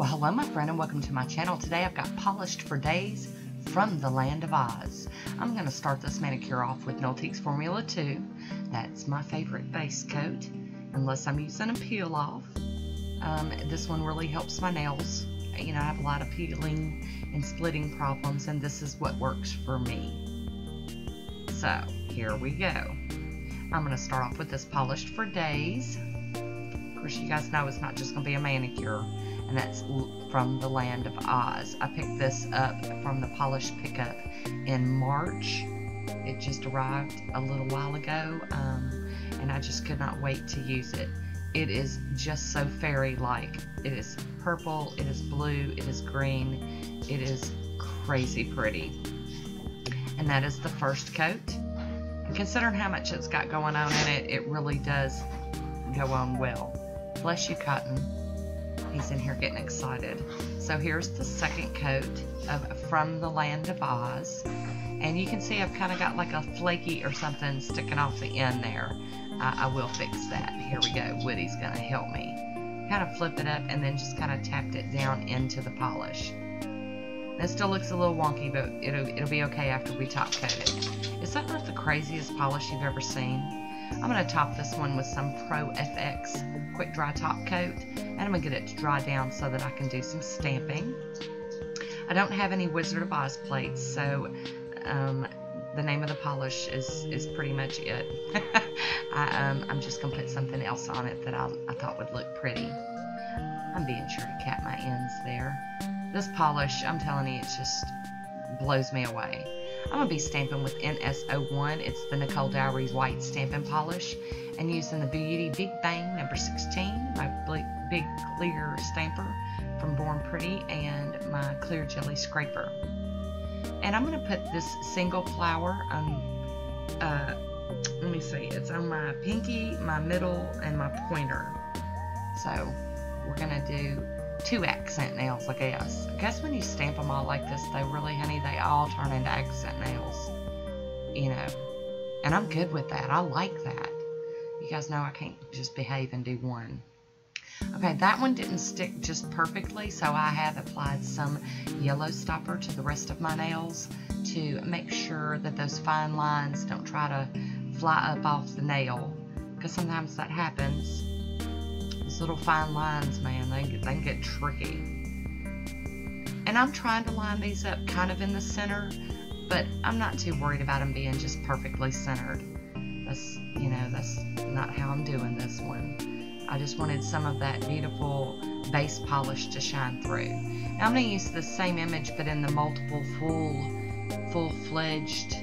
Well, hello, my friend, and welcome to my channel. Today I've got Polished for Days from the Land of Oz. I'm going to start this manicure off with Nailtiques Formula 2. That's my favorite base coat, unless I'm using a peel off. Um, this one really helps my nails. You know, I have a lot of peeling and splitting problems, and this is what works for me. So, here we go. I'm going to start off with this Polished for Days. Of course, you guys know it's not just going to be a manicure and that's from the land of Oz. I picked this up from the Polish pickup in March. It just arrived a little while ago, um, and I just could not wait to use it. It is just so fairy-like. It is purple, it is blue, it is green, it is crazy pretty. And that is the first coat. And considering how much it's got going on in it, it really does go on well. Bless you, Cotton. He's in here getting excited. So here's the second coat of From the Land of Oz. And you can see I've kind of got like a flaky or something sticking off the end there. I will fix that. Here we go. Woody's going to help me. Kind of flip it up and then just kind of tapped it down into the polish. It still looks a little wonky, but it'll, it'll be okay after we top coat it. Is that not the craziest polish you've ever seen? I'm going to top this one with some Pro FX quick dry top coat and I'm going to get it to dry down so that I can do some stamping. I don't have any Wizard of Oz plates so um, the name of the polish is, is pretty much it. I, um, I'm just going to put something else on it that I, I thought would look pretty. I'm being sure to cap my ends there. This polish, I'm telling you, it just blows me away. I'm going to be stamping with NS01. It's the Nicole Diary White Stamping Polish. And using the Beauty Big Bang number 16, my big clear stamper from Born Pretty, and my clear jelly scraper. And I'm going to put this single flower on, uh, let me see, it's on my pinky, my middle, and my pointer. So we're going to do two accent nails, I guess. I guess when you stamp them all like this, though, really, honey, they all turn into accent nails. You know. And I'm good with that. I like that. You guys know I can't just behave and do one. Okay, that one didn't stick just perfectly, so I have applied some yellow stopper to the rest of my nails to make sure that those fine lines don't try to fly up off the nail, because sometimes that happens little fine lines, man, they, they get tricky. And I'm trying to line these up kind of in the center, but I'm not too worried about them being just perfectly centered. That's, you know, that's not how I'm doing this one. I just wanted some of that beautiful base polish to shine through. Now I'm going to use the same image, but in the multiple full, full-fledged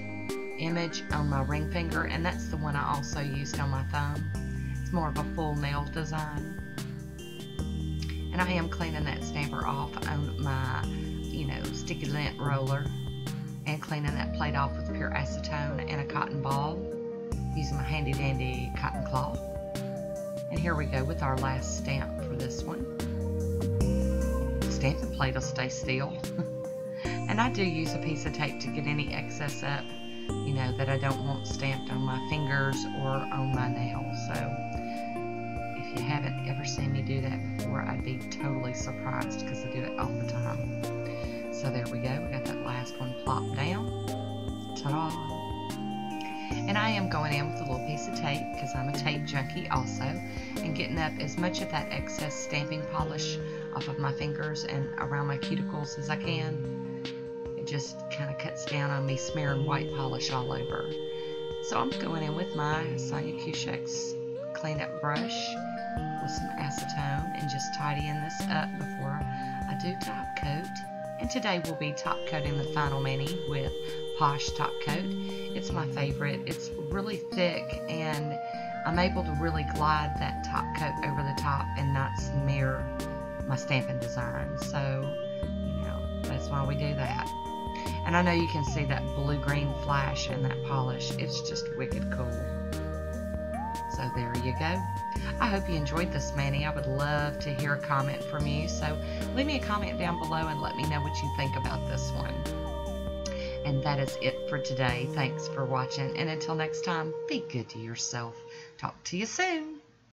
image on my ring finger, and that's the one I also used on my thumb. It's more of a full nail design. And I am cleaning that stamper off on my, you know, sticky lint roller and cleaning that plate off with pure acetone and a cotton ball using my handy dandy cotton claw. And here we go with our last stamp for this one. Stamping plate will stay still. and I do use a piece of tape to get any excess up, you know, that I don't want stamped on my fingers or on my nails. So if you haven't ever seen me do that before, I'd be totally surprised because I do it all the time. So there we go. We got that last one plopped down. Ta-da! And I am going in with a little piece of tape because I'm a tape junkie also and getting up as much of that excess stamping polish off of my fingers and around my cuticles as I can. It just kind of cuts down on me smearing white polish all over. So I'm going in with my Sonia Kashuk's cleanup brush with some acetone and just tidying this up before I do top coat. And today we'll be top coating the final Mini with Poshe Top Coat. It's my favorite. It's really thick and I'm able to really glide that top coat over the top and not smear my stamping design. So, you know, that's why we do that. And I know you can see that blue-green flash in that polish. It's just wicked cool. So there you go. I hope you enjoyed this, Manny. I would love to hear a comment from you. So leave me a comment down below and let me know what you think about this one. And that is it for today. Thanks for watching. And until next time, be good to yourself. Talk to you soon.